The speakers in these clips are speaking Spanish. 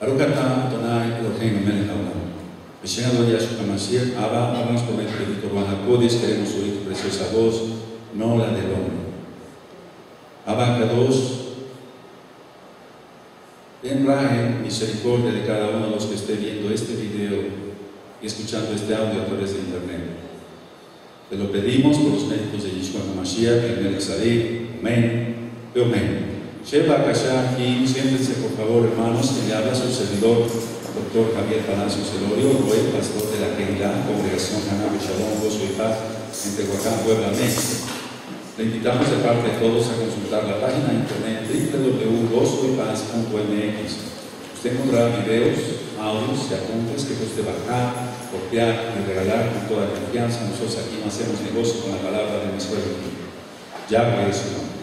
Baruch atah Adonai Eloheinu melech haolam. Beshem Yahshua Mashiach, Abba, háblanos por el Espíritu Ruach queremos oír tu preciosa voz, no la del hombre. Abba Kadosh, ten raje misericordia de cada uno de los que esté viendo este video y escuchando este audio a través de internet. Te lo pedimos por los méritos de Yeshua Mashiach, el Melech Amén. Amén. Sheba Kasha aquí, siéntense por favor hermanos, que le habla su servidor, doctor Javier Palacios Elorio, hoy pastor de la Keilah, Congregación Hanabe Shalom, Gozo y Paz, en Tehuacán, Puebla, México. Le invitamos de parte de todos a consultar la página de internet www.gozoypaz.mx. Usted encontrará videos, audios y apuntes que puede bajar, copiar y regalar con toda confianza. Nosotros aquí no hacemos negocio con la palabra de nuestro Ya es su nombre.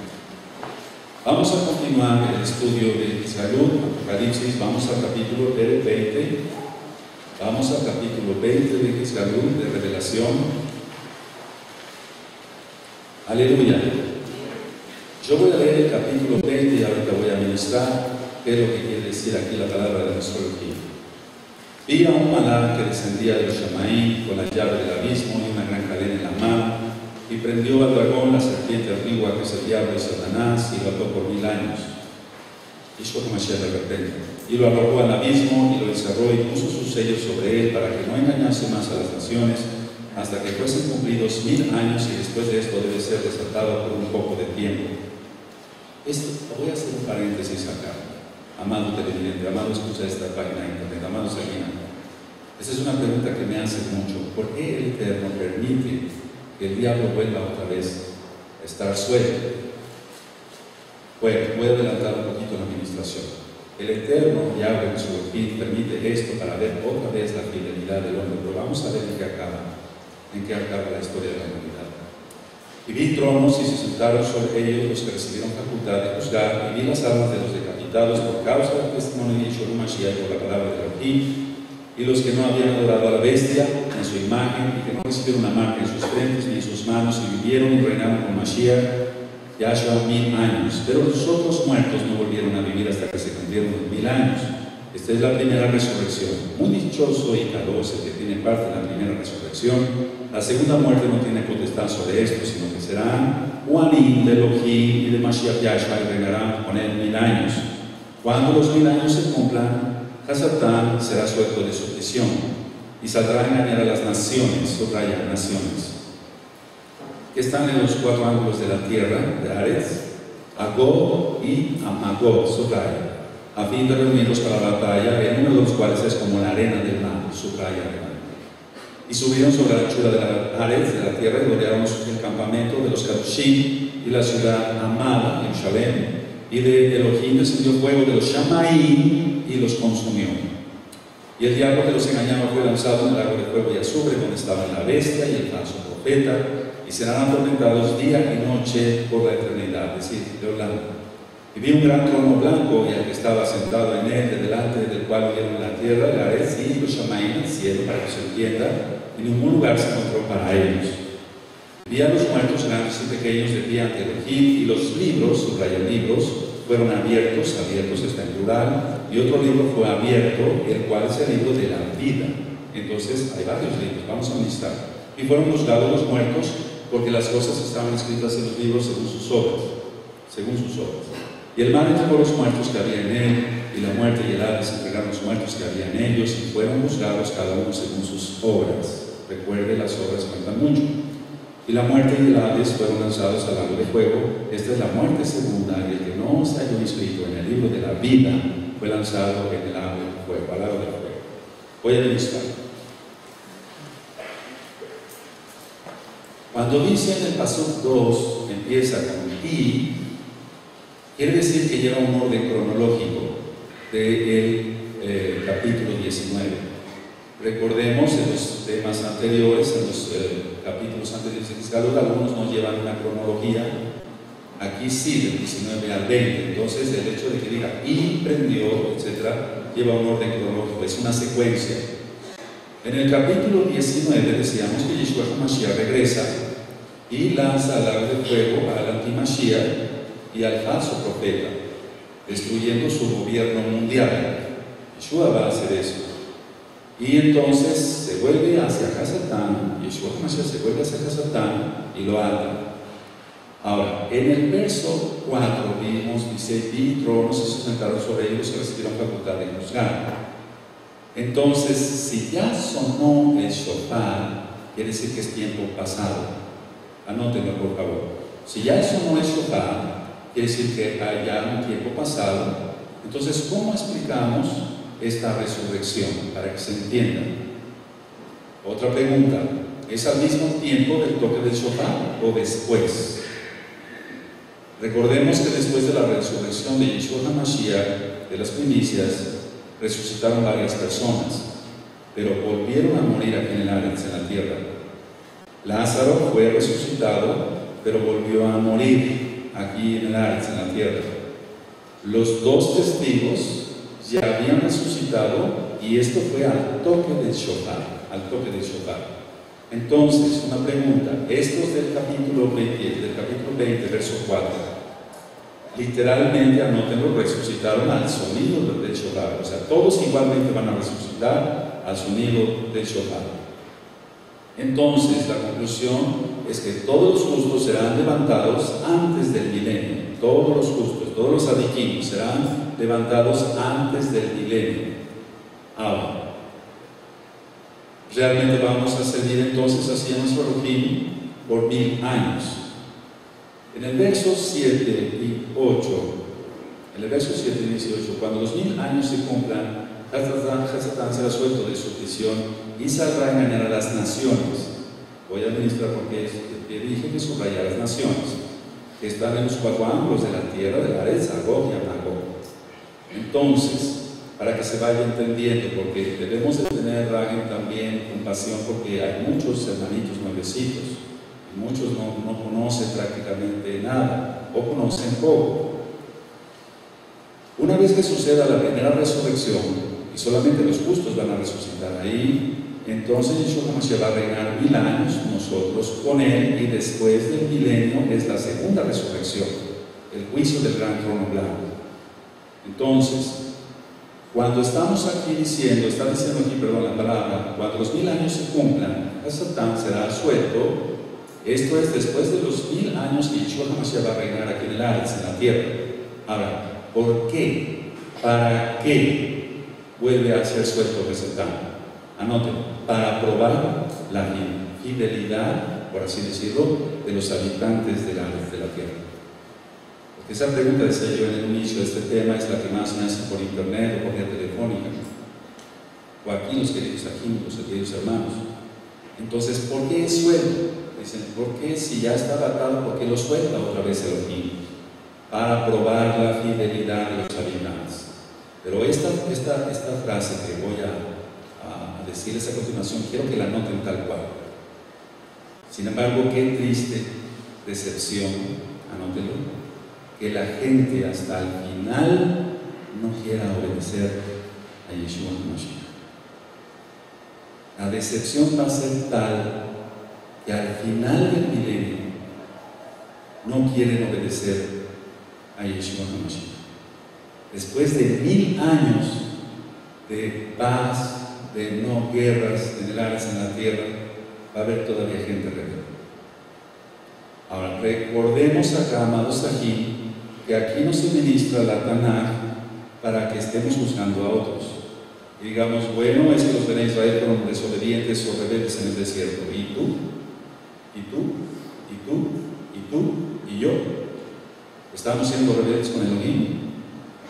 Vamos a continuar el estudio de Israel, Apocalipsis, vamos al capítulo 20. Vamos al capítulo 20 de Israel, de Revelación. Aleluya. Yo voy a leer el capítulo 20 y ahorita voy a ministrar qué lo que quiere decir aquí la palabra de nuestro Elohim. Vi a un maná que descendía del Shamaí con la llave del abismo y una gran cadena en la mano y prendió al dragón, la serpiente antigua que es el diablo y Satanás y lo ató por mil años. Y lo arrojó al abismo y lo encerró y puso sus sellos sobre él para que no engañase más a las naciones hasta que fuesen cumplidos mil años y después de esto debe ser desatado por un poco de tiempo. Esto, voy a hacer un paréntesis acá, amado televidente, amado escucha esta página internet, amado Sabina. Esa es una pregunta que me hace mucho. ¿Por qué el Eterno permite que el diablo vuelva otra vez a estar suelto? Bueno, voy a adelantar un poquito la administración. El Eterno Yahweh en su fin permite esto para ver otra vez la fidelidad del hombre, pero vamos a ver en qué acaba en que acaba la historia de la humanidad. Y vi tronos y se sentaron sobre ellos los que recibieron facultad de juzgar, y vi las almas de los decapitados por causa del testimonio de Yeshua Mashiach por la palabra de Elohim, y los que no habían adorado a la bestia en su imagen, y que no recibieron una marca en sus frentes ni en sus manos, y vivieron y reinaron con Mashiach Yahshua mil años. Pero los otros muertos no volvieron a vivir hasta que se cumplieron los mil años. Esta es la primera resurrección. Muy dichoso y caroso que tiene parte en la primera resurrección la segunda muerte no tiene potestad sobre esto, sino que serán Juanín de Elohim y de Mashiach Yahshua y reinarán con él mil años. Cuando los mil años se cumplan, Hasatán será suelto de su prisión y saldrá a engañar a las naciones, subraya naciones, que están en los cuatro ángulos de la tierra, de Ares, Agog y Amagog, subraya, a fin de reunirlos para la batalla, en uno de los cuales es como la arena del mar, subraya y subieron sobre la anchura de la Ares, de la tierra, y rodearon el campamento de los Kadoshim y la ciudad amada, Shalem Y de Elohim descendió fuego de los Shamaim y los consumió. Y el diablo que los engañaba fue lanzado en el lago de fuego y azufre, donde estaban la bestia y el falso profeta, y serán atormentados día y noche por la eternidad, es decir, de Holanda. Y vi un gran trono blanco y al que estaba sentado en él, de delante del cual vieron la tierra, la Ares y los Shamaim, el cielo, para que se entienda, en ningún lugar se encontró para ellos. Vi a los muertos grandes y pequeños de pie ante Elohim y los libros, subrayan libros, fueron abiertos, abiertos está en plural, y otro libro fue abierto, el cual es el libro de la vida. Entonces hay varios libros, vamos a listar. Y fueron juzgados los muertos porque las cosas estaban escritas en los libros según sus obras, según sus obras. Y el mar entregó los muertos que había en él, y la muerte y el Hades entregaron los muertos que había en ellos, y fueron juzgados cada uno según sus obras. Recuerde, las obras cuentan mucho. Y la muerte y el Hades fueron lanzados al lago de fuego. Esta es la muerte segunda, y el que no se halló inscrito en el libro de la vida fue lanzado en el lago de fuego, al lago de fuego. Voy a ministrar. Cuando dice en el paso 2, empieza con y, quiere decir que lleva un orden cronológico del eh, capítulo 19. Recordemos en los temas anteriores, en los eh, capítulos anteriores de Fiscal, algunos nos llevan una cronología. Aquí sí, del 19 al 20. Entonces, el hecho de que diga y prendió, etc., lleva un orden cronológico, es una secuencia. En el capítulo 19 decíamos que Yeshua HaMashiach regresa y lanza al lago de fuego al antimashiach y al falso profeta, destruyendo su gobierno mundial Yeshua va a hacer eso. Y entonces se vuelve hacia Hasatán, Yeshua Hamashiach se vuelve hacia Hasatán y lo ata. Ahora, en el verso 4 vimos, dice, vi tronos y se sentaron sobre ellos y recibieron facultad de juzgar. Entonces, si ya sonó el shofar, quiere decir que es tiempo pasado. Anótenlo, por favor. Si ya sonó el shofar, quiere decir que hay ya un tiempo pasado. Entonces, ¿cómo explicamos esta resurrección? Para que se entienda. Otra pregunta. ¿Es al mismo tiempo del toque del shofar o después? Recordemos que después de la resurrección de Yeshua HaMashiach, de las primicias, resucitaron varias personas, pero volvieron a morir aquí en el en la tierra. Lázaro fue resucitado, pero volvió a morir aquí en el Ares, en la tierra. Los dos testigos ya habían resucitado y esto fue al toque del shofar, al toque del shofar. Entonces, una pregunta, estos del capítulo 20, del capítulo 20, verso 4, literalmente, anótenlo, resucitaron al sonido del shofar. O sea, todos igualmente van a resucitar al sonido del shofar. Entonces, la conclusión es que todos los justos serán levantados antes del milenio. Todos los justos, todos los adiquinos serán levantados antes del milenio. Ahora, realmente vamos a seguir entonces hacia nuestro por mil años. En el verso 7 y 8, en el verso 7 y 18, cuando los mil años se cumplan, Hasatán será suelto de su prisión y saldrá a engañar a las naciones. Voy a administrar porque dije que subrayar las naciones, que están en los cuatro ángulos de la tierra, de la Areza, Gog y. Entonces, para que se vaya entendiendo, porque debemos de tener también compasión, porque hay muchos hermanitos nuevecitos, muchos no, no conocen prácticamente nada, o conocen poco. Una vez que suceda la primera resurrección, y solamente los justos van a resucitar ahí. Entonces Yeshua va a reinar mil años, nosotros con él, y después del milenio es la segunda resurrección, el juicio del gran trono blanco. Entonces, cuando estamos aquí diciendo, está diciendo aquí, perdón, la palabra, cuando los mil años se cumplan, Satán será suelto. Esto es después de los mil años que Yeshua se va a reinar aquí en el Ares, en la tierra. Ahora, ¿por qué? ¿Para qué? vuelve a ser suelto Satán. Anoten, para probar la fidelidad, por así decirlo, de los habitantes de la, de la tierra. Esa pregunta, decía yo en el inicio de este tema, es la que más me hace por internet o por vía telefónica. O aquí los queridos aquí, los queridos hermanos. Entonces, ¿por qué es suelto? Dicen, ¿por qué si ya está datado, por qué lo suelta otra vez el Elohim? Para probar la fidelidad de los habitantes. Pero esta, esta, esta frase que voy a, a decirles a continuación, quiero que la noten tal cual. Sin embargo, qué triste decepción, anótenlo, que la gente hasta el final no quiera obedecer a Yeshua HaMashiach. La decepción va a ser tal que al final del milenio no quieren obedecer a Yeshua HaMashiach después de mil años de paz, de no guerras en el Ares, en la tierra, va a haber todavía gente rebelde. Ahora, recordemos acá, amados aquí, que aquí no se ministra la Tanaj para que estemos juzgando a otros. Y digamos, bueno, es que los de Israel fueron desobedientes o rebeldes en el desierto. ¿Y tú? ¿Y tú? ¿Y tú? ¿Y tú? ¿Y yo? ¿Estamos siendo rebeldes con el Elohim?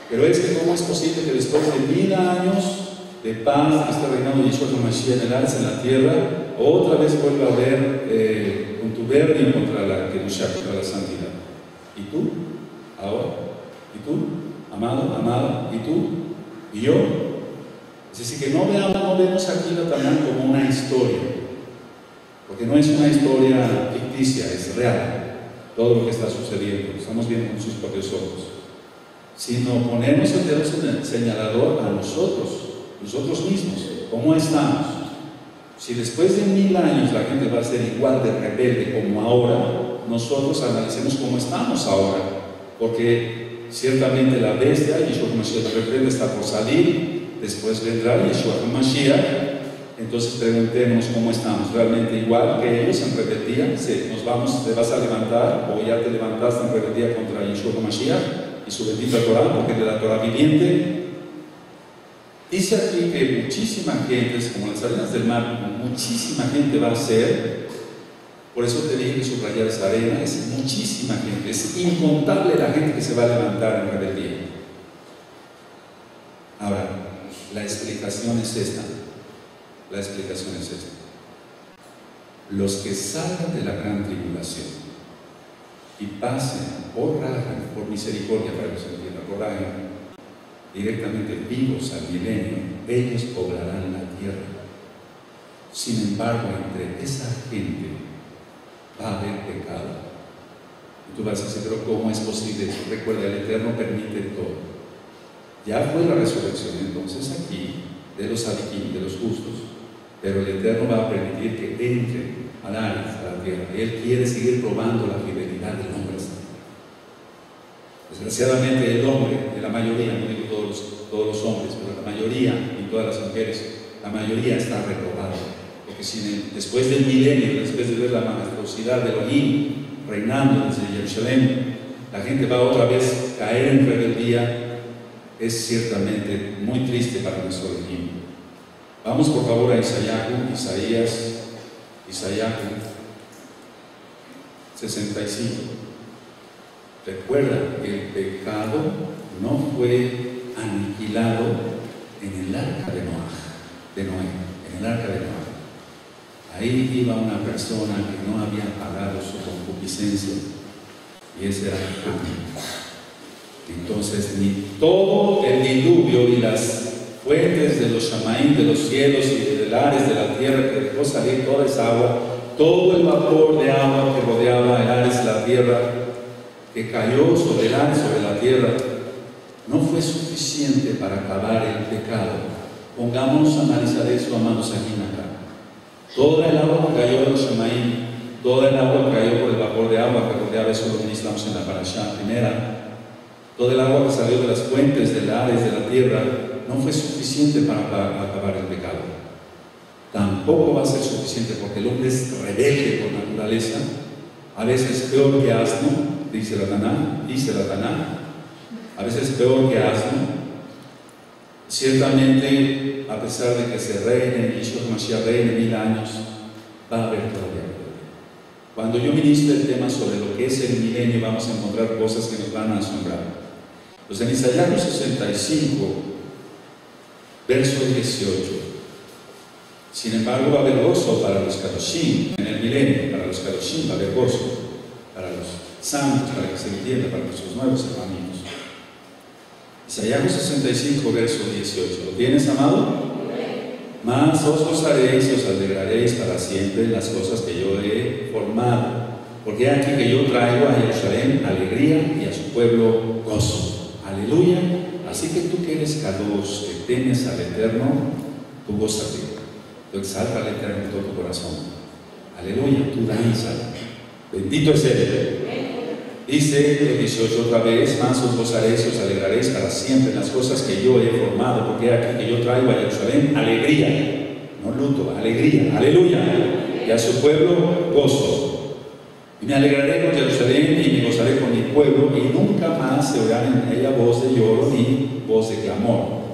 Pero es que cómo es posible que después de mil años de paz, este reinado de Yeshua HaMashiach en el en la tierra, otra vez vuelva a haber eh, contubernio contra la Kedusha, contra la santidad. ¿Y tú? Ahora. ¿Y tú? Amado, amada. ¿Y tú? ¿Y yo? Es decir, que no, veamos, no vemos aquí la Tanán como una historia, porque no es una historia ficticia, es real todo lo que está sucediendo. Estamos viendo con sus propios ojos sino ponemos el dedo señalador a nosotros, nosotros mismos, ¿cómo estamos? Si después de mil años la gente va a ser igual de rebelde como ahora, nosotros analicemos cómo estamos ahora, porque ciertamente la bestia, y yo como si de repente está por salir después vendrá Yeshua HaMashiach. Entonces preguntemos cómo estamos, realmente igual que ellos en rebeldía, sí, nos vamos, te vas a levantar o ya te levantaste en rebeldía contra Yeshua HaMashiach y su bendita Torah, porque de la Torah viviente. Dice aquí que muchísima gente, como las arenas del mar, muchísima gente va a ser, por eso te dije que subrayar esa arena, es muchísima gente, es incontable la gente que se va a levantar en rebeldía. Ahora, la explicación es esta. La explicación es esta. Los que salgan de la gran tribulación y pasen por raja, por misericordia para que se entienda, por directamente vivos al milenio, ellos poblarán la tierra. Sin embargo, entre esa gente va a haber pecado. Y tú vas a decir, pero ¿cómo es posible eso? Recuerda, el Eterno permite todo. Ya fue la resurrección entonces aquí de los de los justos, pero el Eterno va a permitir que entre a la tierra. Él quiere seguir probando la fidelidad del hombre. Desgraciadamente el hombre, de la mayoría, no digo todos los, todos los hombres, pero la mayoría y todas las mujeres, la mayoría está reprobada. Porque si después del milenio, después de ver la majestuosidad de Elohim reinando desde Jerusalén, la gente va otra vez a caer en rebeldía, es ciertamente muy triste para nuestro Elohim. Vamos por favor a Isaías, Isaías, Isaías 65. Recuerda que el pecado no fue aniquilado en el arca de Noé, de Noé, en el arca de Noé. Ahí iba una persona que no había pagado su concupiscencia y ese era Entonces, ni todo el diluvio y las fuentes de los shamaín, de los cielos y de lares de la tierra que dejó salir toda esa agua, todo el vapor de agua que rodeaba el ares la tierra, que cayó sobre el sobre la tierra, no fue suficiente para acabar el pecado. Pongámonos a analizar eso, amados, aquí en acá. Toda el agua que cayó de los Shemaim, toda el agua que cayó por el vapor de agua que rodeaba eso lo ministramos en la parasha primera, toda el agua que salió de las fuentes, de lares, de la tierra, no fue suficiente para acabar el pecado. Tampoco va a ser suficiente porque el hombre es rebelde por naturaleza, a veces peor que asno, dice la dice la Taná, a veces peor que asno. Ciertamente, a pesar de que se reine, Yeshua Mashiach reine mil años, va a haber todavía Cuando yo ministro el tema sobre lo que es el milenio, vamos a encontrar cosas que nos van a asombrar. Pues en Isaías 65, verso 18, sin embargo va a haber gozo para los Kadoshim en el milenio, para los Kadoshim va a haber gozo, para los santos, para que se entienda, para nuestros nuevos hermanitos. Isaías 65, verso 18. ¿Lo tienes, amado? Más os gozaréis y os alegraréis para siempre en las cosas que yo he formado. Porque aquí que yo traigo a Jerusalén alegría y a su pueblo gozo. Aleluya. Así que tú que eres Kadosh, que temes al Eterno, tú gozate. Tú exalta al Eterno en todo tu corazón. Aleluya. Tú danza. Bendito es Él. Dice el 18 otra vez, más os gozaréis os alegraréis para siempre en las cosas que yo he formado, porque aquí que yo traigo a Jerusalén alegría, no luto, alegría, aleluya, y a su pueblo gozo. Y me alegraré con Jerusalén y me gozaré con mi pueblo, y nunca más se oirá en ella voz de lloro ni voz de clamor.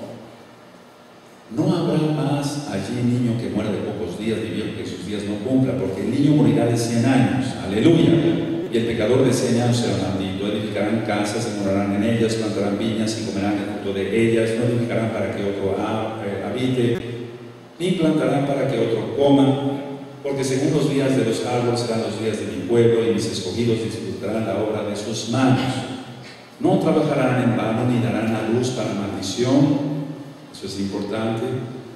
No habrá más allí niño que muera de pocos días, ni que sus días no cumpla, porque el niño morirá de 100 años, aleluya y el pecador de señas será maldito. Edificarán casas, se morarán en ellas, plantarán viñas y comerán el fruto de ellas. No edificarán para que otro eh, habite, ni plantarán para que otro coma, porque según los días de los árboles serán los días de mi pueblo, y mis escogidos disfrutarán la obra de sus manos. No trabajarán en vano ni darán a luz para maldición. Eso es importante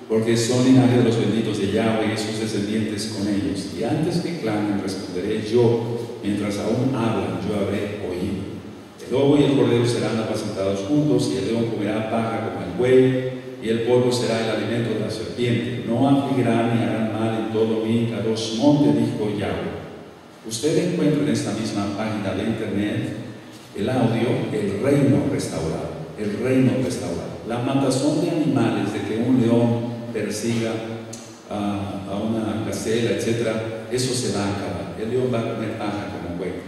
porque son linaje de los benditos de Yahweh y sus descendientes con ellos. Y antes que clamen, responderé yo, mientras aún hablan, yo habré oído. El lobo y el cordero serán apacentados juntos, y el león comerá paja como el buey, y el polvo será el alimento de la serpiente. No afligirán ni harán mal en todo mi caros monte, dijo Yahweh. Usted encuentra en esta misma página de internet el audio El Reino Restaurado. El Reino Restaurado. La matación de animales, de que un león persiga a, a una gacela, etc., eso se va a acabar. El león va a comer paja.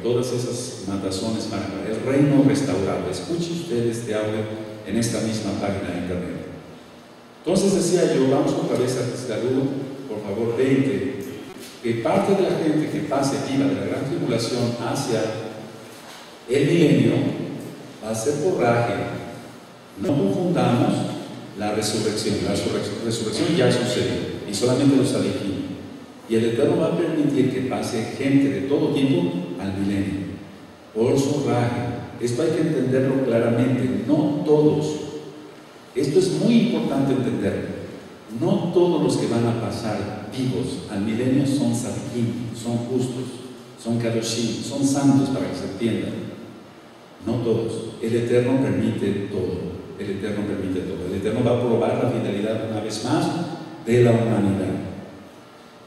Todas esas matazones van a acabar. El reino restaurado. Escuche usted este audio en esta misma página de internet. Entonces decía yo, vamos otra vez a salud, por favor, 20, que parte de la gente que pase viva de la gran tribulación hacia el milenio va a ser forraje. No confundamos la resurrección. La resurrección ya sucedió y solamente los dijimos. Y el Eterno va a permitir que pase gente de todo tipo al milenio. Por su raje. Esto hay que entenderlo claramente. No todos. Esto es muy importante entenderlo. No todos los que van a pasar vivos al milenio son sadikim, son justos, son kadoshim, son santos para que se entienda. No todos. El Eterno permite todo. El Eterno permite todo. El Eterno va a probar la fidelidad una vez más de la humanidad.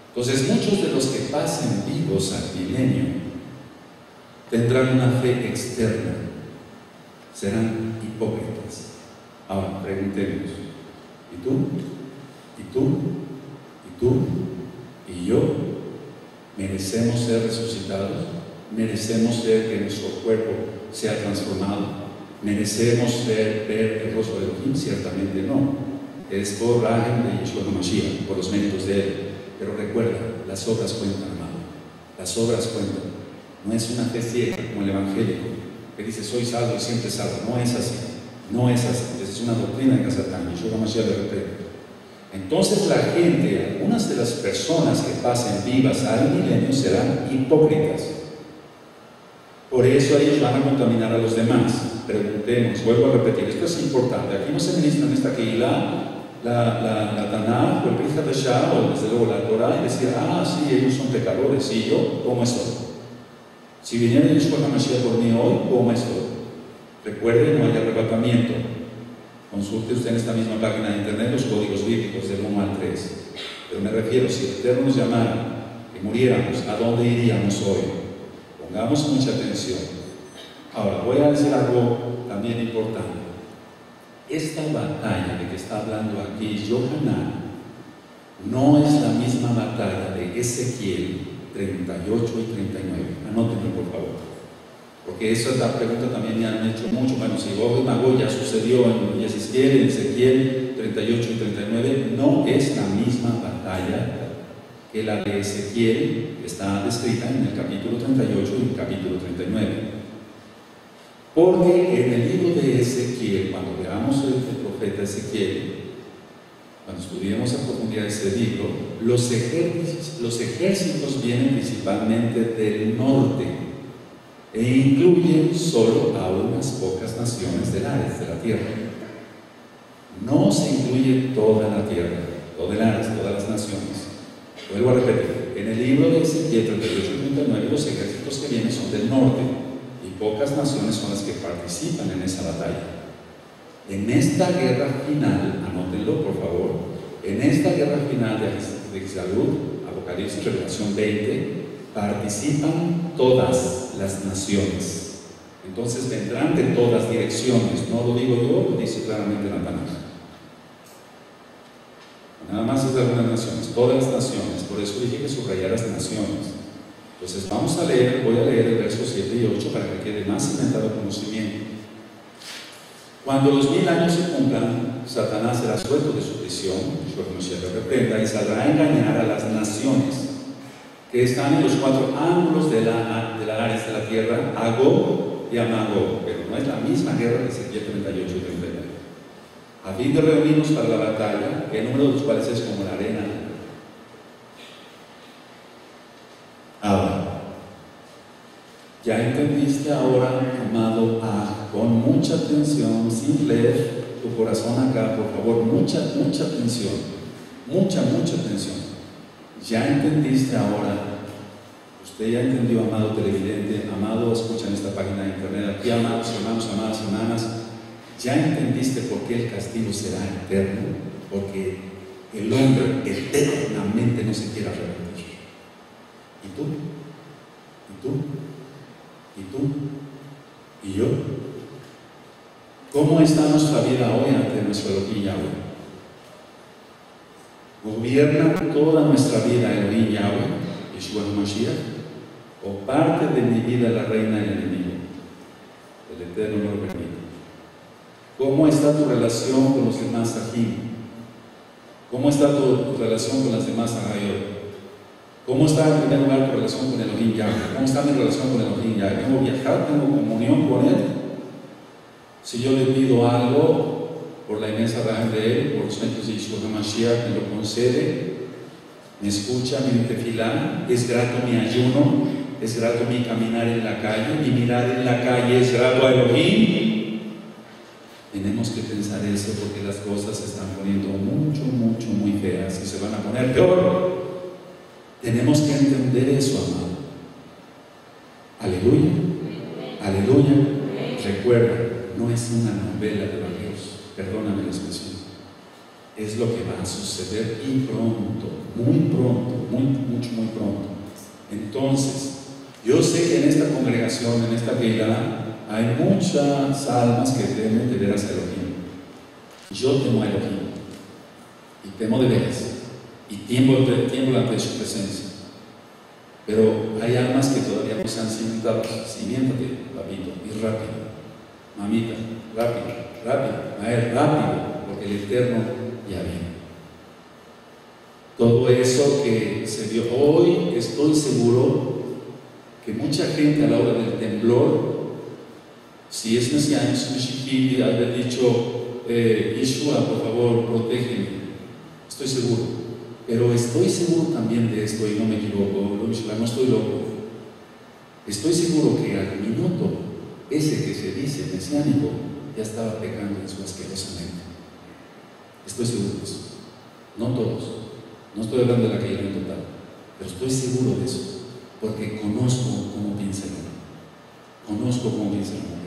Entonces muchos de los que pasen vivos al milenio tendrán una fe externa, serán hipócritas. Ahora, preguntemos, ¿y tú? ¿Y tú? ¿Y tú? ¿Y yo? ¿Merecemos ser resucitados? ¿Merecemos ser que nuestro cuerpo sea transformado? ¿Merecemos ver, el rostro de Elohim? Ciertamente no es por Rahem de Yeshua Mashiach, por los méritos de Él. Pero recuerda, las obras cuentan, amado. Las obras cuentan. No es una fe ciega como el evangélico, que dice soy salvo y siempre salvo. No es así. No es así. es una doctrina de Satán. Yeshua Mashiach de repente. Entonces la gente, algunas de las personas que pasen vivas al milenio serán hipócritas. Por eso ellos van a contaminar a los demás. Preguntemos, vuelvo a repetir, esto es importante. Aquí no se ministra esta Keilah la, la, la Tanakh o el o desde luego la Torah y decir, ah, sí, ellos son pecadores, y yo, ¿cómo estoy? Si viniera Yeshua HaMashiach por mí hoy, ¿cómo estoy? Recuerde, no hay arrebatamiento. Consulte usted en esta misma página de internet los códigos bíblicos del 1 al 3. Pero me refiero, si el Eterno nos llamara que muriéramos, ¿a dónde iríamos hoy? Pongamos mucha atención. Ahora, voy a decir algo también importante. Esta batalla de que está hablando aquí Johanan no es la misma batalla de Ezequiel 38 y 39. Anótenlo, por favor. Porque esa es pregunta también me han hecho mucho. Bueno, si Gog y ya sucedió en Ezequiel, en Ezequiel 38 y 39, no es la misma batalla que la de Ezequiel, que está descrita en el capítulo 38 y el capítulo 39. Porque en el libro de Ezequiel, cuando veamos el, profeta Ezequiel, cuando estudiemos a profundidad ese libro, los ejércitos, vienen principalmente del norte e incluyen solo a unas pocas naciones del Ares, de la tierra. No se incluye toda la tierra, todo el todas las naciones. Vuelvo a repetir, en el libro de Ezequiel 38 y 39 los ejércitos que vienen son del norte pocas naciones son las que participan en esa batalla. En esta guerra final, anótenlo por favor, en esta guerra final de, de salud, Apocalipsis, Revelación 20, participan todas las naciones. Entonces vendrán de todas direcciones, no lo digo yo, lo dice claramente Natanael. Nada más es de algunas naciones, todas las naciones, por eso dije que subrayar las naciones. Entonces vamos a leer, voy a leer el verso 7 y 8 para que quede más cimentado el conocimiento. Cuando los mil años se cumplan, Satanás será suelto de su prisión, Yeshua reprenda, y saldrá a engañar a las naciones que están en los cuatro ángulos de la, de área de la tierra, Ago y Amago, pero no es la misma guerra que Ezequiel 38 y 39. A fin de reunirnos para la batalla, el número de los cuales es como la arena Ahora, ya entendiste ahora, amado, ah, con mucha atención, sin leer tu corazón acá, por favor, mucha, mucha atención, mucha, mucha atención. Ya entendiste ahora, usted ya entendió, amado televidente, amado, escucha en esta página de internet, aquí, amados hermanos, amadas hermanas, ya entendiste por qué el castigo será eterno, porque el hombre eternamente no se quiere arrepentir. ¿Y tú? ¿Y tú? ¿Y tú? ¿Y yo? ¿Cómo está nuestra vida hoy ante nuestro Elohim Yahweh? ¿Gobierna toda nuestra vida Elohim Yahweh, Yeshua Mashiach? ¿O parte de mi vida la reina del enemigo? El Eterno no lo permite. ¿Cómo está tu relación con los demás aquí? ¿Cómo está tu, relación con las demás Ahayot? ¿Cómo está en primer lugar tu relación con Elohim Yahweh? ¿Cómo está mi relación con Elohim Yahweh? ¿Tengo viajar? ¿Tengo comunión con Él? Si yo le pido algo por la inmensa raíz de Él, por los méritos de Yeshua HaMashiach, me lo concede, me escucha mi tefilá, es grato mi ayuno, es grato mi caminar en la calle, mi mirar en la calle es grato a Elohim. Tenemos que pensar eso porque las cosas se están poniendo mucho, mucho, muy feas y se van a poner peor. Tenemos que entender eso, amado. Aleluya. Aleluya. Recuerda, es una novela de Dios. Perdóname la expresión. Es lo que va a suceder y pronto, muy pronto, muy, mucho, muy pronto. Entonces, yo sé que en esta congregación, en esta vida, hay muchas almas que temen de veras a Elohim. Yo temo a. Y temo de veras. Y tiemblo, tiemblo su presencia. Pero hay almas que todavía no se han cimentado. Cimiéntate, papito, y rápido. Mamita, rápido, rápido. Maer, rápido, porque el Eterno ya viene. Todo eso que se dio hoy, estoy seguro que mucha gente a la hora del temblor si es mesiánico, Mishikili haber dicho, eh, Yeshua, por favor, protégeme. Estoy seguro. Pero estoy seguro también de esto y no me equivoco, no estoy loco. Estoy seguro que al minuto ese que se dice mesiánico ya estaba pecando en su asquerosamente. Estoy seguro de eso. No todos. No estoy hablando de la caída en total. Pero estoy seguro de eso. Porque conozco cómo piensa el hombre. Conozco cómo piensa el hombre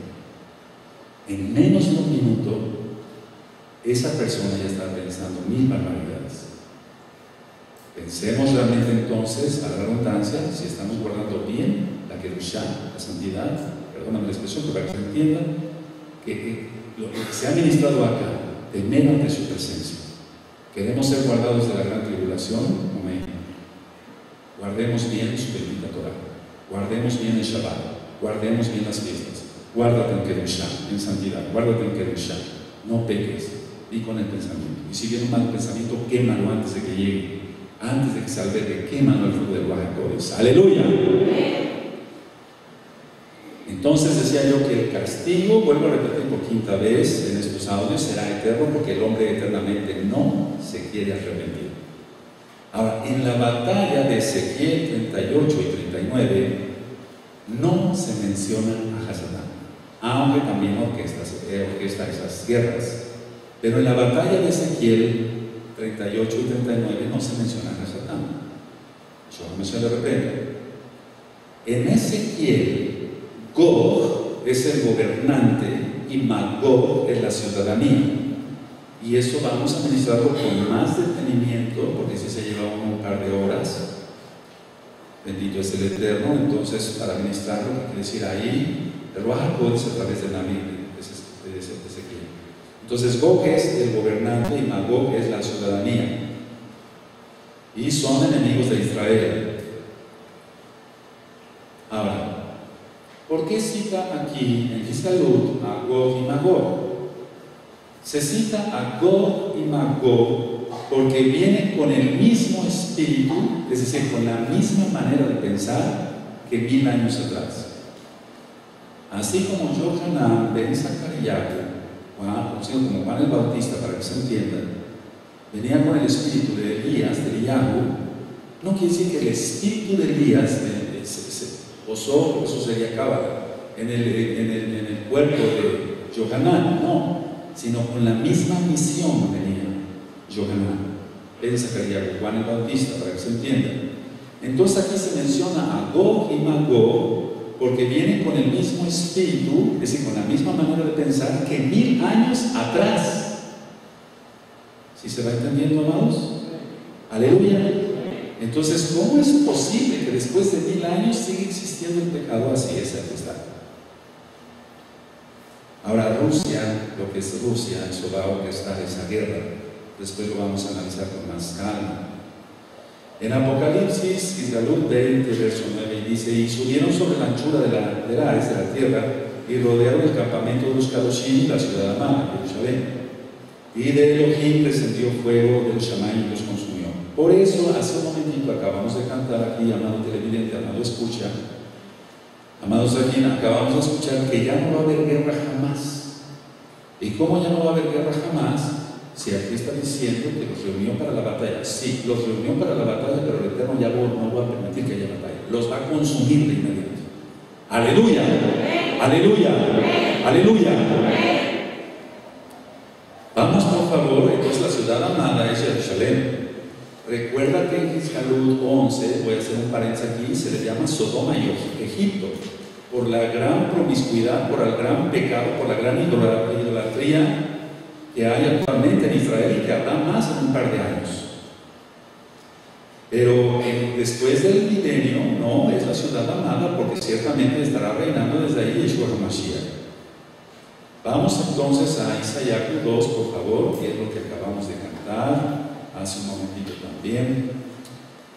en menos de un minuto, esa persona ya está pensando mil barbaridades. Pensemos realmente entonces, a la redundancia, si estamos guardando bien la Kedushá, la santidad, perdóname la expresión, para que se entienda, que lo que se ha ministrado acá, temer ante su presencia. Queremos ser guardados de la gran tribulación, amén. Guardemos bien su bendita Torah, guardemos bien el Shabbat, guardemos bien las fiestas Guárdate en Kedushá, en santidad, guárdate en Kedushá. No peques, y con el pensamiento. Y si viene un mal pensamiento, quémalo antes de que llegue. Antes de que salve de quémalo al fuego del Bajacodes. Aleluya. Entonces decía yo que el castigo, vuelvo a repetir por quinta vez en estos audios, será eterno porque el hombre eternamente no se quiere arrepentir. Ahora, en la batalla de Ezequiel 38 y 39, no se menciona a Hazatán aunque también orquesta, orquesta esas guerras. Pero en la batalla de Ezequiel 38 y 39 no se menciona a Satán. Yo lo menciono de repente. En Ezequiel, Gog es el gobernante y Magog es la ciudadanía. Y eso vamos a administrarlo con más detenimiento, porque si se lleva un par de horas. Bendito es el Eterno. Entonces, para administrarlo, quiere decir ahí el Ruach es a través de la Biblia. Entonces, Gog es el gobernante y Magog es la ciudadanía. Y son enemigos de Israel. Ahora, ¿por qué cita aquí en Gisalud a Gog y Magog? Se cita a Gog y Magog porque vienen con el mismo espíritu, es decir, con la misma manera de pensar que mil años atrás. Así como Johanan ben Zacariah, conocido como Juan el Bautista para que se entienda, venía con el espíritu de Elías, de Eliyahu, no quiere decir que el espíritu de Elías se, posó, eso sería cábala, en el, en, el, cuerpo de Johanan, no, sino con la misma misión venía Johanan, ben Zacariah, Juan el Bautista, para que se entienda. Entonces aquí se menciona a Gog y Magog, porque vienen con el mismo espíritu, es decir, con la misma manera de pensar que mil años atrás. ¿Sí se va entendiendo, amados? Aleluya. Entonces, ¿cómo es posible que después de mil años siga existiendo el pecado así? Es está. Ahora Rusia, lo que es Rusia, eso va a orquestar esa guerra. Después lo vamos a analizar con más calma. En Apocalipsis, Israel 20, verso 9, dice, y subieron sobre la anchura de la, de la, tierra y rodearon el campamento de los Kadoshim, la ciudad amada, Jerusalén. Y de Elohim descendió fuego del Shammai y los consumió. Por eso, hace un momentito acabamos de cantar aquí, amado televidente, amado escucha, amados aquí, acabamos de escuchar que ya no va a haber guerra jamás. ¿Y cómo ya no va a haber guerra jamás? Si aquí está diciendo que los reunió para la batalla, sí, los reunió para la batalla, pero el Eterno ya no va a permitir que haya batalla, los va a consumir de inmediato. Aleluya, aleluya, aleluya. Vamos por favor, entonces la ciudad amada es Jerusalén. Recuerda que en Jalud 11, voy a hacer un paréntesis aquí, se le llama Sodoma y Egipto, por la gran promiscuidad, por el gran pecado, por la gran idolatría que hay actualmente en Israel y que habrá más en un par de años. Pero después del milenio, no es la ciudad amada, porque ciertamente estará reinando desde ahí Yeshua HaMashiach. Vamos entonces a Isaías 2, por favor, que es lo que acabamos de cantar hace un momentito también.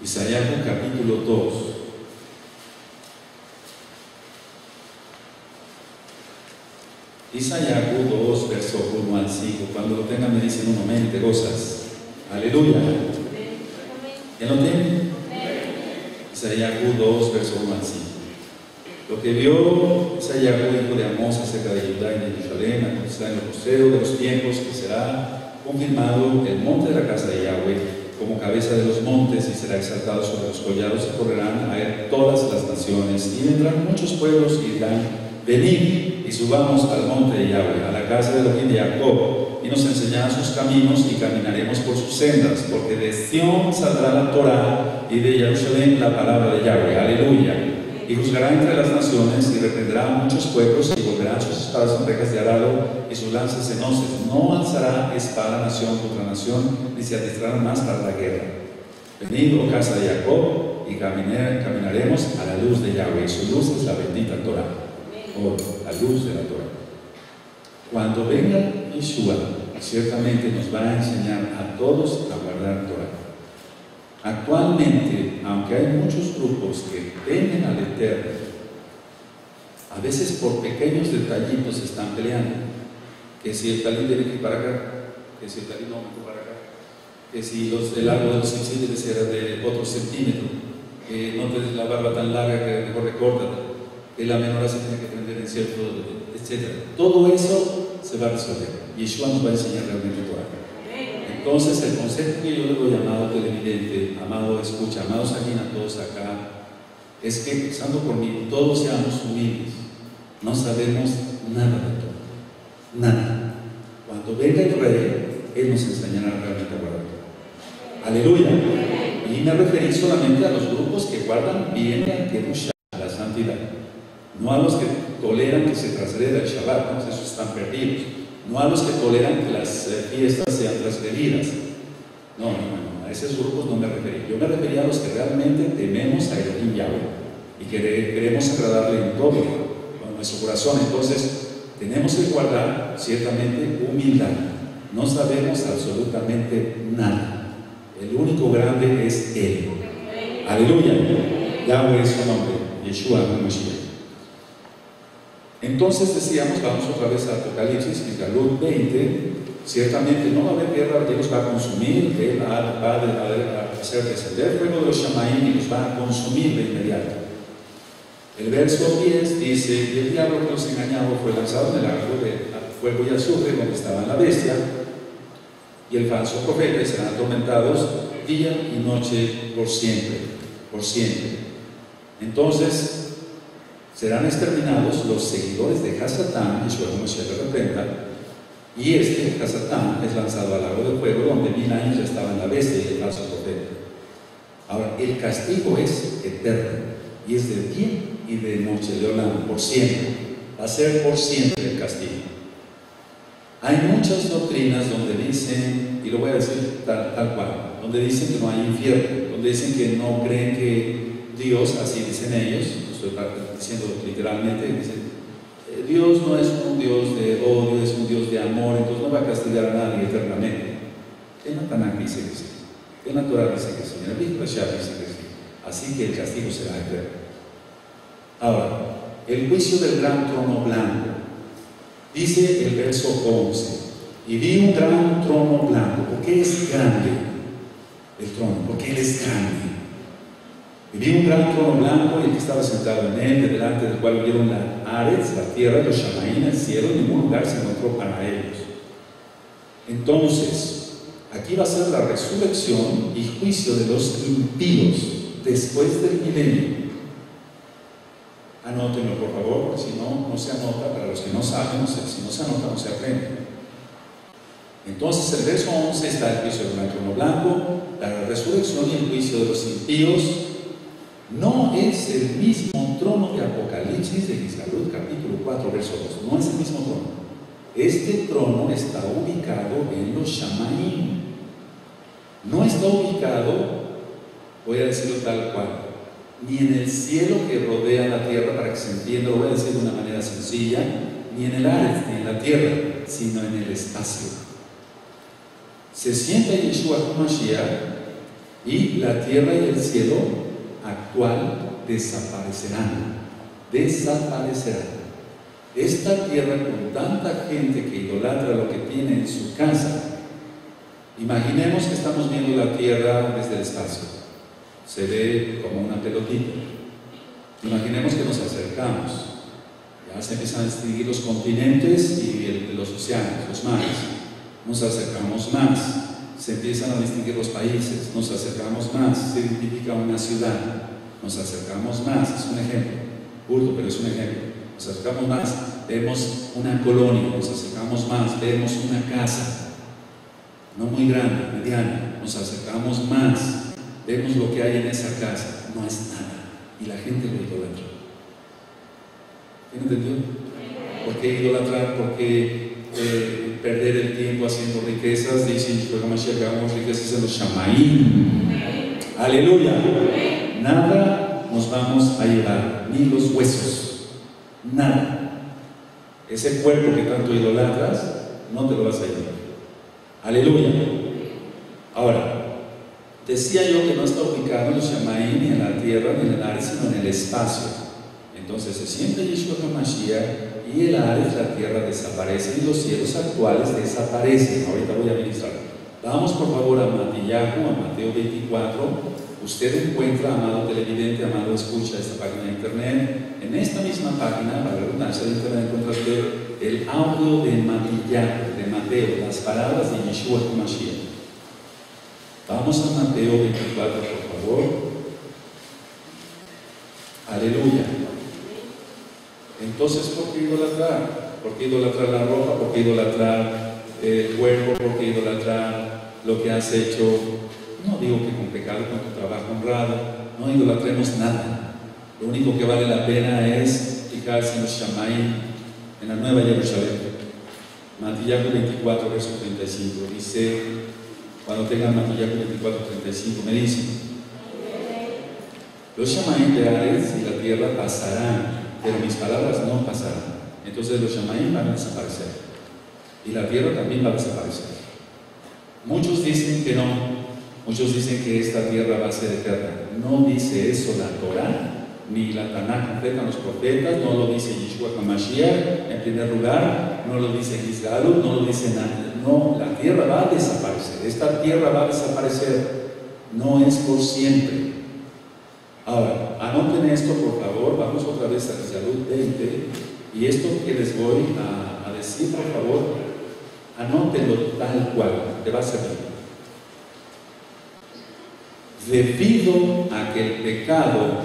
Isaías capítulo 2. Isaías 2, verso 1 al 5. Cuando lo tengan me dicen un momento, te gozas. Aleluya. ¿Ya lo tienen? Isaías 2, verso 1 al 5. Lo que vio Isaías, hijo de Amós, acerca de Judá y de Jerusalén, acontecerá en postero de los tiempos que será confirmado el monte de la casa de Yahweh como cabeza de los montes y será exaltado sobre los collados y correrán a él todas las naciones y vendrán muchos pueblos y dirán, venid y subamos al monte de Yahweh, a la casa de Elohim de Jacob, y nos enseñará sus caminos y caminaremos por sus sendas, porque de Sion saldrá la Torah y de Jerusalén la palabra de Yahweh. Aleluya. Y juzgará entre las naciones y retendrá a muchos pueblos y volverán sus espadas en rejas de arado y sus lanzas en hoces. No alzará espada nación contra nación, ni se adiestrarán más para la guerra. Venid, oh casa de Jacob, y caminaremos a la luz de Yahweh. Y su luz es la bendita Torah la luz de la Torah. Cuando venga Yeshua, ciertamente nos va a enseñar a todos a guardar. Actualmente, aunque hay muchos grupos que temen al Eterno, a veces por pequeños detallitos están peleando. Que si el talín debe ir para acá, que si el talín no para acá, que si los, el largo de los debe ser de otro centímetro, que no tienes la barba tan larga que mejor recórtate que la menor se tiene que prender en cierto, etc. Todo eso se va a resolver. Yeshua nos va a enseñar realmente Torah. Entonces, el concepto que yo le doy, amado televidente, amado escucha, amados aquí a todos acá, es que, empezando por mí, todos seamos humildes. No sabemos nada de todo. Nada. Cuando venga el rey, Él nos enseñará realmente a guardar. Aleluya. Y me referí solamente a los grupos que guardan bien la la santidad no a los que toleran que se transgreda el Shabbat, ¿no? esos están perdidos, no a los que toleran que las eh, fiestas sean transgredidas. No, no, no, a esos grupos no me refería. Yo me refería a los que realmente tememos a Elohim Yahweh y que queremos agradarle en todo, con nuestro corazón. Entonces, tenemos que guardar ciertamente humildad. No sabemos absolutamente nada. El único grande es Él. Aleluya. Yahweh es su nombre. Yeshua HaMashiach. Entonces decíamos, vamos otra vez a Apocalipsis, Galud 20, ciertamente no va a haber guerra, Dios va a consumir, Él va, a, hacer descender fuego de los Shamaim y los va a consumir de inmediato. El verso 10 dice, y el diablo que los engañaba fue lanzado en el arco de fuego y azufre donde estaba la bestia, y el falso profeta serán atormentados día y noche por siempre, por siempre. Entonces, serán exterminados los seguidores de Hasatán, Yeshua Mashiach le reprenda, y este Hasatán es lanzado al lago de fuego, donde mil años ya estaba en la bestia y el falso profeta. Ahora, el castigo es eterno, y es de día y de noche, de por siempre. Va a ser por siempre el castigo. Hay muchas doctrinas donde dicen, y lo voy a decir tal, tal cual, donde dicen que no hay infierno, donde dicen que no creen que Dios, así dicen ellos, estoy diciendo literalmente, Dios no es un Dios de odio, es un Dios de amor, entonces no va a castigar a nadie eternamente. El Tanakh dice que sí, Natural dice que sí, el Big dice que sí. Así que el castigo será eterno. Ahora, el juicio del gran trono blanco. Dice el verso 11, y vi un gran trono blanco. ¿Por qué es grande el trono? Porque Él es grande. Y vi un gran trono blanco y el que estaba sentado en él, delante del cual vieron la Ares, la tierra, los Shamaín, el cielo, ningún lugar se encontró para ellos. Entonces, aquí va a ser la resurrección y juicio de los impíos después del milenio. Anótenlo, por favor, si no, no se anota, para los que no saben, si no se anota, no se aprende. Entonces, el verso 11 está el juicio del trono blanco, la resurrección y el juicio de los impíos. No es el mismo trono de Apocalipsis de Gisgalut, capítulo 4, verso 2. No es el mismo trono. Este trono está ubicado en los Shamaim. No está ubicado, voy a decirlo tal cual, ni en el cielo que rodea la tierra, para que se entienda, lo voy a decir de una manera sencilla, ni en el aire, ni en la tierra, sino en el espacio se sienta Yeshua HaMashiach y la tierra y el cielo actual desaparecerán. Desaparecerán. Esta tierra con tanta gente que idolatra lo que tiene en su casa, imaginemos que estamos viendo la tierra desde el espacio. Se ve como una pelotita. Imaginemos que nos acercamos. Ya se empiezan a distinguir los continentes y los océanos, los mares nos acercamos más, se empiezan a distinguir los países, nos acercamos más, se identifica una ciudad, nos acercamos más, es un ejemplo, burdo, pero es un ejemplo, nos acercamos más, vemos una colonia, nos acercamos más, vemos una casa, no muy grande, mediana, nos acercamos más, vemos lo que hay en esa casa, no es nada, y la gente lo idolatra. ¿Quién entendió? ¿Por qué idolatrar? Porque eh, perder el tiempo haciendo riquezas, dice hagamos riquezas en los Shamaim. Aleluya. Nada nos vamos a llevar, ni los huesos, nada. Ese cuerpo que tanto idolatras, no te lo vas a llevar. Aleluya. Ahora, decía yo que no está ubicado en los Shamaim, ni en la tierra, ni en el aire, sino en el espacio. Entonces se siente Yeshua HaMashiach y el Ares, la tierra desaparece y los cielos actuales desaparecen. Ahorita voy a ministrar. Vamos por favor a Matillaco, a Mateo 24. Usted encuentra, amado televidente, amado escucha esta página de internet. En esta misma página, para redundancia de internet, encuentra usted el audio de Matillaco, de Mateo, las palabras de Yeshua Mashiach. Vamos a Mateo 24, por favor. Aleluya. Entonces, ¿por qué idolatrar? ¿Por qué idolatrar la ropa? ¿Por qué idolatrar el cuerpo? ¿Por qué idolatrar lo que has hecho? No digo que con pecado, con tu trabajo honrado, no idolatremos nada. Lo único que vale la pena es fijarse en los Shamaim, en la Nueva Jerusalén. Matillaco 24, verso 35, dice, cuando tengan Matillaco 24, 35, me dice, los Shamaim de Ares y la tierra pasarán, pero mis palabras no pasarán. Entonces los Shamaim van a desaparecer. Y la tierra también va a desaparecer. Muchos dicen que no. Muchos dicen que esta tierra va a ser eterna. No dice eso la Torah, ni la Tanakh completa los profetas, no lo dice Yeshua HaMashiach en primer lugar, no lo dice Gizgalut, no lo dice nada. No, la tierra va a desaparecer. Esta tierra va a desaparecer. No es por siempre. Ahora, anoten esto por favor, vamos otra vez a la salud 20 y esto que les voy a, decir por favor, anótenlo tal cual, te va a servir. Debido a que el pecado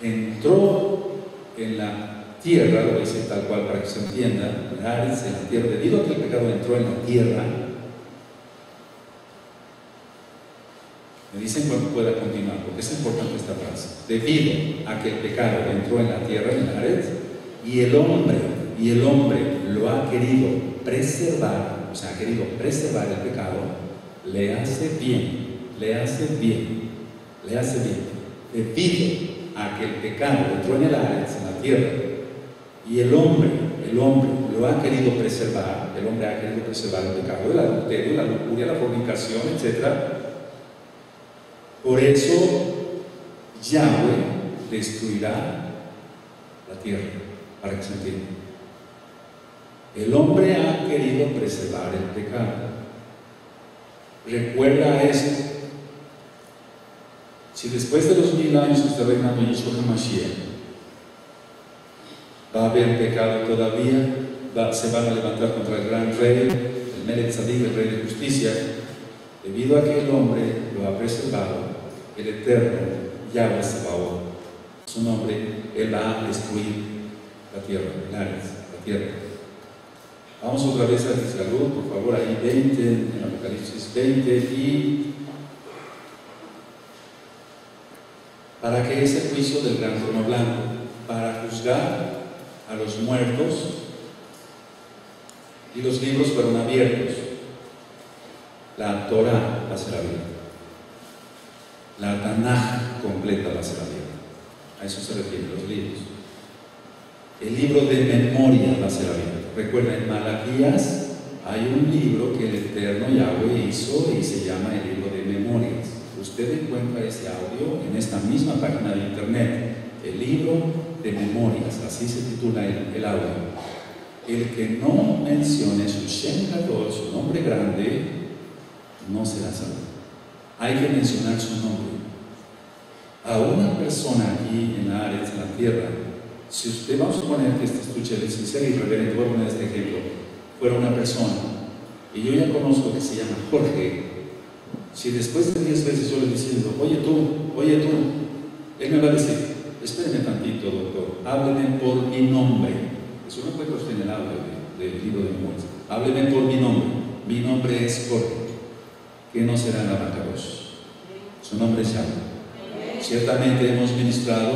entró en la tierra, lo voy a decir tal cual para que se entienda, en la tierra, debido a que el pecado entró en la tierra, Me dicen cuando pueda continuar, porque es importante esta frase. Debido a que el pecado entró en la tierra, en la red, y el hombre, y el hombre lo ha querido preservar, o sea, ha querido preservar el pecado, le hace bien, le hace bien, le hace bien. Debido a que el pecado entró en el área, en la tierra, Y el hombre, el hombre lo ha querido preservar, el hombre ha querido preservar el pecado del adulterio, la lujuria, la fornicación, etc. Por eso Yahweh destruirá la tierra, para que se entienda. El hombre ha querido preservar el pecado. Recuerda esto. Si después de los mil años que está reinando Yeshua HaMashiach, va a haber pecado todavía, se van a levantar contra el gran rey, el Melech el rey de justicia, debido a que el hombre lo ha preservado, el eterno Yahweh Sabaoth, su nombre, él va a destruir la tierra, la tierra. Vamos otra vez a salud, por favor, ahí 20, en Apocalipsis 20, y para que ese juicio del gran trono blanco, para juzgar a los muertos y los libros fueron abiertos. La Torah va a ser abierta. La Tanaj completa va a ser abierta. A eso se refieren los libros. El libro de memoria va a ser abierto. Recuerden, en Malaquías hay un libro que el Eterno Yahweh hizo y se llama el libro de memorias. Usted encuentra ese audio en esta misma página de internet. El libro de memorias, así se titula el, el audio. El que no mencione su Shem su nombre grande, no será salvo. Hay que mencionar su nombre. A una persona aquí en la área, en la tierra, si usted, vamos a suponer que este estuche de sincero y reverente, voy a poner este ejemplo, fuera una persona, y yo ya conozco que se llama Jorge, si después de 10 veces yo le diciendo, oye tú, oye tú, él me va a decir, espéreme tantito, doctor, hábleme por mi nombre. Eso no encuentra usted en el del libro de memorias. Hábleme por mi nombre. Mi nombre es Jorge, que no será la Su nombre es Yahweh. Ciertamente hemos ministrado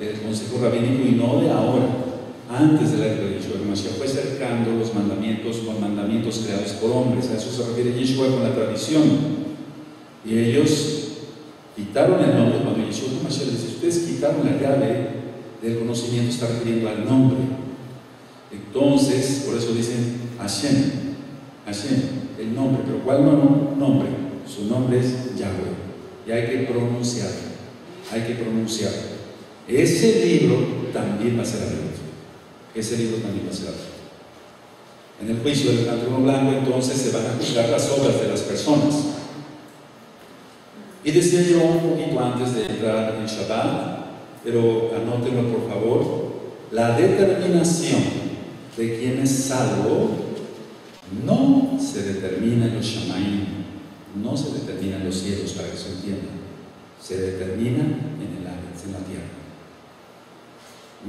el consejo rabínico y no de ahora, antes de la Yeshua fue cercando los mandamientos con mandamientos creados por hombres. A eso se refiere Yeshua con la tradición. Y ellos quitaron el nombre, cuando Yeshua Mashiach dice, ustedes quitaron la llave del conocimiento, está refiriendo al nombre. Entonces, por eso dicen Hashem, Hashem, el nombre, pero ¿cuál nombre? Su nombre es Yahweh, y hay que pronunciarlo, hay que pronunciarlo. Ese libro también va a ser abierto, ese libro también va a ser abierto. En el juicio del trono blanco, entonces se van a juzgar las obras de las personas. Y decía yo un poquito antes de entrar en Shabbat, pero anótenlo por favor, la determinación de quién es salvo no se determina en los Shamaim, no se determina en los cielos para que se entienda, se determina en el aire, en la tierra.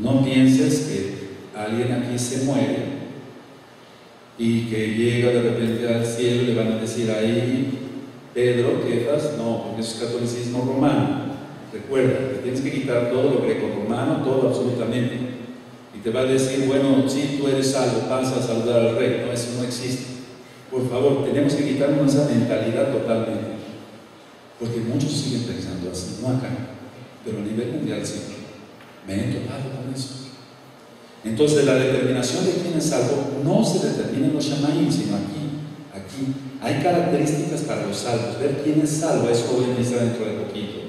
No pienses que alguien aquí se muere y que llega de repente al cielo le van a decir ahí Pedro, Kefas, no, porque es catolicismo romano. Recuerda, que tienes que quitar todo lo greco-romano, todo absolutamente. Y te va a decir, bueno, si tú eres salvo, pasa a saludar al rey. No, eso no existe. Por favor, tenemos que quitarnos esa mentalidad totalmente. Porque muchos siguen pensando así, no acá, pero a nivel mundial sí. Me he topado con eso. Entonces, la determinación de quién es salvo no se determina en los shamaim, sino aquí, aquí hay características para los salvos. Ver quién es salvo, eso voy a decir dentro de poquito.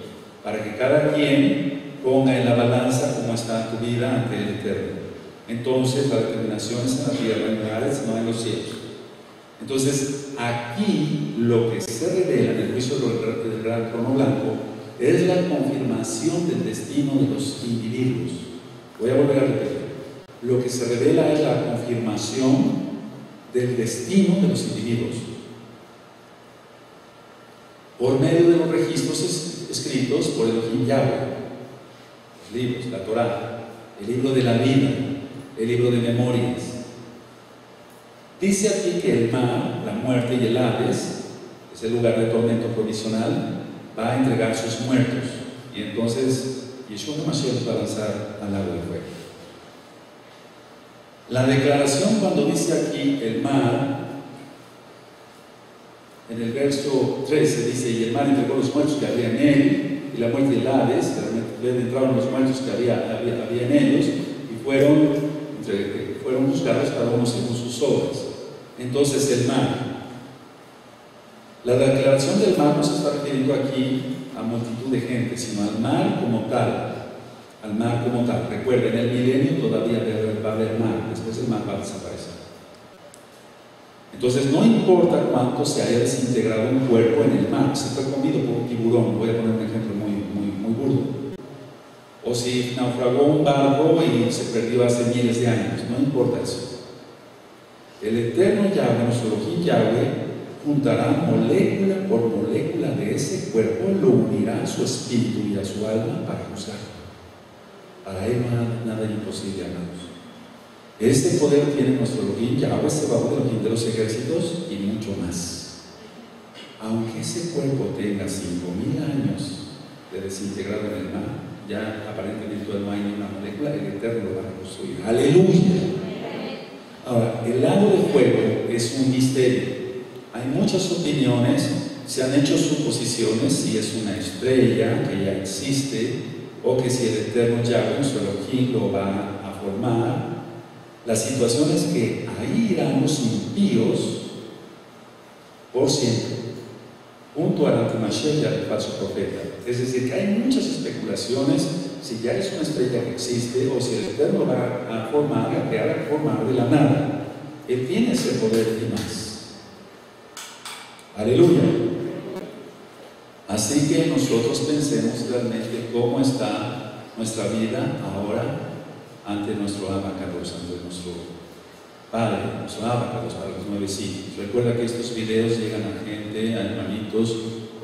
Para que cada quien ponga en la balanza cómo está tu vida ante el Eterno. Entonces, la determinación es en la tierra, en lugares, no en los cielos. Entonces, aquí lo que se revela en el juicio del gran trono blanco es la confirmación del destino de los individuos. Voy a volver a repetir. Lo que se revela es la confirmación del destino de los individuos por medio de los registros escritos por el Yahweh, los libros, la Torah, el libro de la vida, el libro de memorias. Dice aquí que el mar, la muerte y el Hades, es el lugar de tormento provisional, va a entregar sus muertos. Y entonces Yeshua Mashiach va a lanzar al lago de fuego. La declaración cuando dice aquí el mar en el verso 13 dice, y el mar entregó los muertos que había en él, y la muerte del Hades, entraron los muertos que había, había, en ellos, y fueron entre, fueron juzgados cada sus obras. Entonces el mar. La declaración del mar no se está refiriendo aquí a multitud de gente, sino al mar como tal. Al mar como tal. Recuerden, en el milenio todavía va a haber mar, después el mar va a desaparecer. Entonces no importa cuánto se haya desintegrado un cuerpo en el mar, se fue comido por un tiburón, voy a poner un ejemplo muy, muy, muy burdo. O si naufragó un barco y se perdió hace miles de años, no importa eso. El eterno Yahweh, nuestro Yahweh, juntará molécula por molécula de ese cuerpo, lo unirá a su espíritu y a su alma para juzgarlo. Para él nada, nada imposible, amados. Este poder tiene nuestro Elohim, Yahweh Sebaot, Elohim de los ejércitos y mucho más. Aunque ese cuerpo tenga 5.000 años de desintegrado en el mar, ya aparentemente no hay una molécula, el Eterno lo va a reconstruir. Aleluya. Ahora, el lago de fuego es un misterio. Hay muchas opiniones, se han hecho suposiciones si es una estrella que ya existe o que si el Eterno Yahweh, nuestro Elohim, lo va a formar la situación es que ahí irán los impíos por siempre, junto al antimashiach y al falso profeta. Es decir, que hay muchas especulaciones si ya es una estrella que existe o si el Eterno va a formar, a crear, a formar de la nada. Él tiene ese poder y más. Aleluya. Así que nosotros pensemos realmente cómo está nuestra vida ahora ante nuestro abacados, ante nuestro Padre, nuestro abacados para los nueve siglos. Recuerda que estos videos llegan a gente, a hermanitos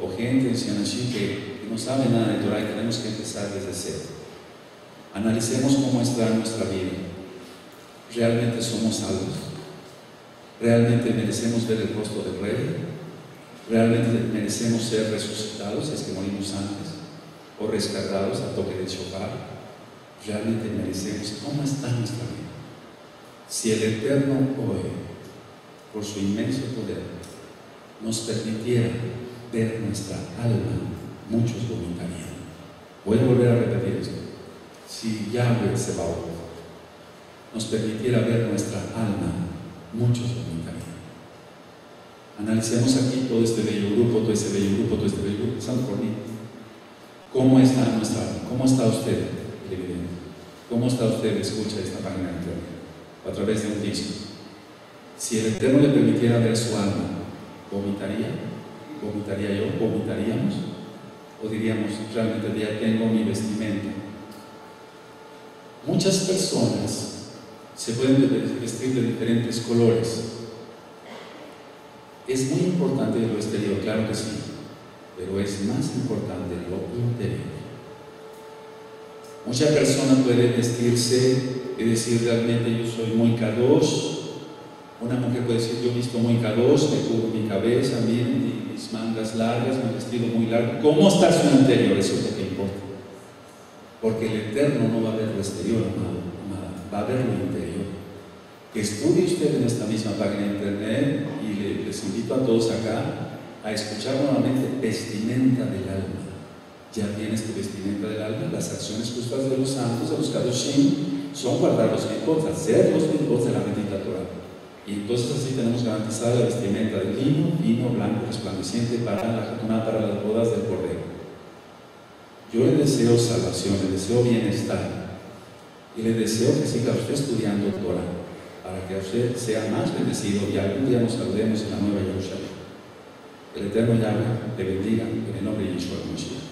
o gente así que no sabe nada de Torah y tenemos que empezar desde cero. Analicemos cómo está nuestra vida. ¿Realmente somos salvos? ¿Realmente merecemos ver el rostro del Rey? ¿Realmente merecemos ser resucitados si es que morimos antes? ¿O rescatados a toque de chofar? realmente merecemos, ¿cómo está nuestra vida? Si el Eterno hoy, por su inmenso poder, nos permitiera ver nuestra alma, muchos vomitarían. Voy a volver a repetir esto. Si Yahweh Sebaot nos permitiera ver nuestra alma, muchos vomitarían. Analicemos aquí todo este bello grupo, todo este bello grupo, todo este bello grupo, por mí. ¿Cómo está nuestra alma? ¿Cómo está usted? ¿Cómo está usted? Escucha esta página a través de un disco. Si el Eterno le permitiera ver su alma, ¿vomitaría? ¿Vomitaría yo? ¿Vomitaríamos? ¿O diríamos, realmente ya tengo mi vestimenta? Muchas personas se pueden vestir de diferentes colores. Es muy importante lo exterior, claro que sí, pero es más importante lo interior. Mucha persona puede vestirse y decir realmente yo soy muy kadosh. Una mujer puede decir yo visto muy kadosh, me cubro mi cabeza, miren mis mangas largas, mi vestido muy largo. ¿Cómo está su interior? Eso es lo que importa. Porque el Eterno no va a ver lo exterior, amado, va a ver lo interior. Que estudie usted en esta misma página de internet y les invito a todos acá a escuchar nuevamente vestimenta del alma ya tienes tu vestimenta del alma, las acciones justas de los santos, de los kadoshim, son guardar los mitzvot, hacer los mitzvot de la Torah. Y entonces así tenemos garantizada la vestimenta del vino, vino blanco resplandeciente para la para las bodas del Cordero. Yo le deseo salvación, le deseo bienestar y le deseo que siga usted estudiando Torah para que usted sea más bendecido y algún día nos saludemos en la nueva Jerusalén. El Eterno Yahweh te bendiga en el nombre de Yeshua Mashiach.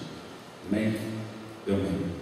Amém?